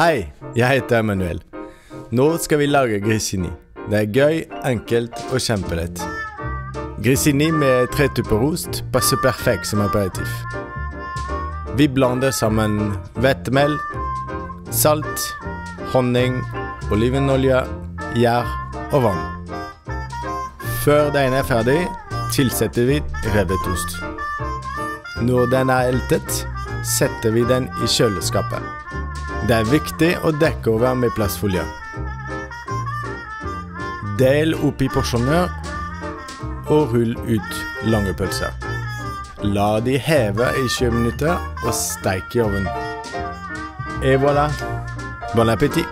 Hei, jeg heter Emanuel. Nå skal vi lage grissini. Det er gøy, enkelt og kjempelett. Grissini med tre typer ost passer perfekt som aperitif. Vi blander sammen hvetemel, salt, honning, olivenolje, gjær og vann. Før deigen er ferdig, tilsetter vi revet ost. Når den er eltet, setter vi den i kjøleskapet. Det er viktig å dekke over med plastfolie. Del oppi porsjoner og rull ut lange pølser. La de heve i 20 minutter og steike i ovnen. Et voilà. Bon appétit!